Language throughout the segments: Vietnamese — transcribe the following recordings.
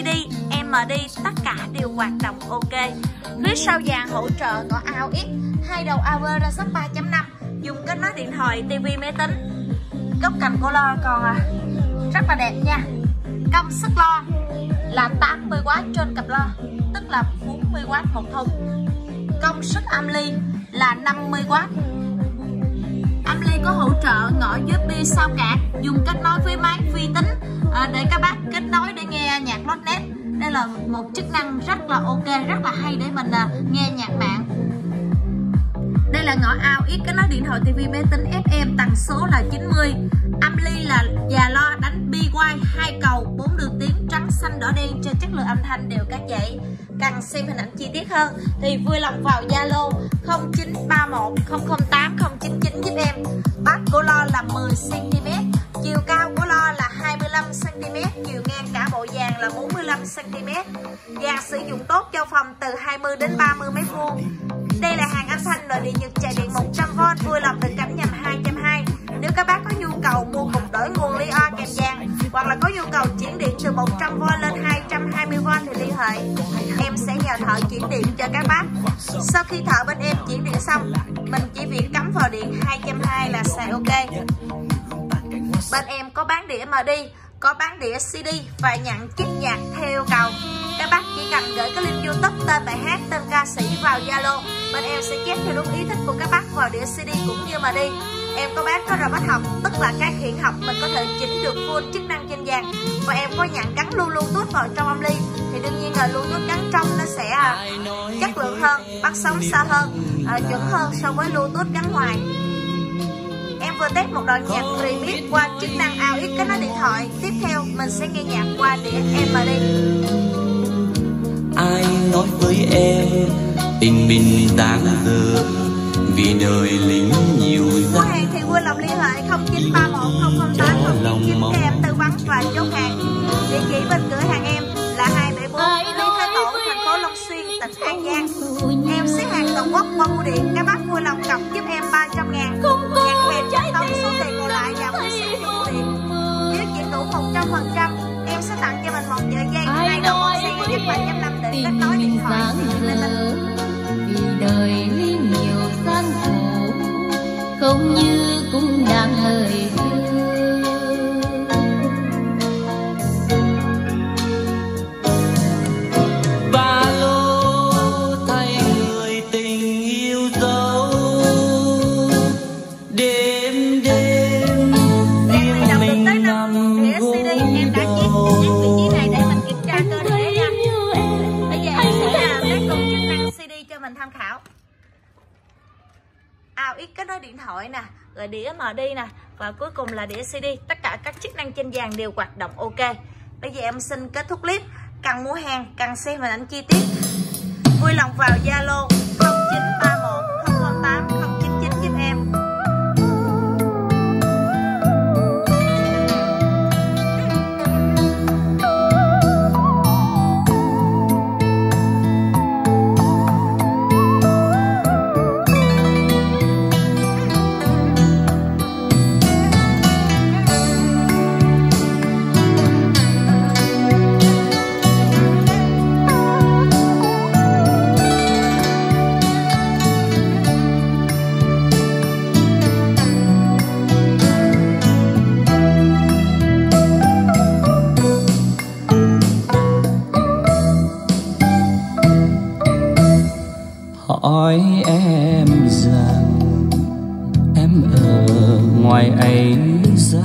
CD, MD, tất cả đều hoạt động ok. Phía sau vàng hỗ trợ có AUX, hai đầu AV ra sắp 3.5, dùng kết nối điện thoại, TV, máy tính. Góc cạnh của lo còn à, rất là đẹp nha. Công suất lo là 80W trên cặp lo, tức là 40W một thùng. Công suất âm ly là 50W âm ly có hỗ trợ ngõ USB sao cạc dùng kết nối với máy vi tính à, để các bác kết nối để nghe nhạc net đây là một chức năng rất là ok rất là hay để mình à, nghe nhạc mạng. Đây là ngõ ao ít kết nối điện thoại TV máy tính FM tần số là 90 âm ly là già lo đánh bi quay hai cầu bốn đường tiếng trắng xanh đỏ đen. Cho chất lượng âm thanh đều các dãy. Cần xem hình ảnh chi tiết hơn thì vui lòng vào Zalo 0931 008 099 giúp em. Cm. Dàn sử dụng tốt cho phòng từ 20 đến 30 mét vuông. Đây là hàng âm thanh nội địa nhật chạy điện 100V vui lòng được cắm nhầm 220 nếu các bác có nhu cầu mua cục đổi nguồn ly o kèm dàn hoặc là có nhu cầu chuyển điện từ 100V lên 220V thì liên hệ. Em sẽ nhờ thợ chuyển điện cho các bác. Sau khi thợ bên em chuyển điện xong, mình chỉ việc cắm vào điện 220 là xài ok. Bên em có bán đĩa MD có bán đĩa CD và nhận chip nhạc theo yêu cầu. Các bác chỉ cần gửi cái link youtube tên bài hát, tên ca sĩ vào zalo. Bên em sẽ chép theo đúng ý thích của các bác vào đĩa cd cũng như mà đi. Em có bán có robot học, tức là các hiện học mình có thể chỉnh được full chức năng trên dàn. Và em có nhận gắn luôn bluetooth vào trong âm ly. Thì đương nhiên là bluetooth gắn trong nó sẽ à, chất lượng hơn, bắt sóng xa hơn à, chuẩn hơn so với bluetooth gắn ngoài vừa test một đoạn nhạc remix qua chức năng AUX kết nối điện thoại. Tiếp theo mình sẽ nghe nhạc qua đĩa MD ai nói với em tình mình đáng dở vì đời lính nhiều mua hàng thì vui lòng liên hệ 0931 008 099 em tư vấn và chốt hàng. Địa chỉ bên cửa hàng em là 274 Lý Thái Tổ thành phố Long Xuyên tỉnh An Giang. em xếp hàng toàn quốc qua bưu điện. Các bác vui lòng cọc giúp em 300 ngàn con xe giúp 7.5 để kết nối điện thoại. lên mình vì đời nhiều gian khổ không như cũng đang lời chức CD cho mình tham khảo. AUX kết nối điện thoại nè rồi đĩa MD nè, và cuối cùng là đĩa CD tất cả các chức năng trên dàn đều hoạt động ok. Bây giờ em xin kết thúc clip. Cần mua hàng, cần xem hình ảnh chi tiết. Vui lòng vào Zalo. Nói em rằng em ở ngoài ấy ra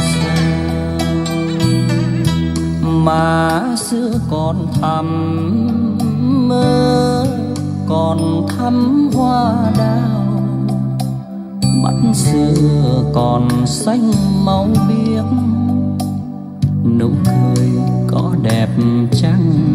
sao mà xưa còn thắm mơ, còn thắm hoa đào. Mắt xưa còn xanh máu biếc, nụ cười có đẹp trăng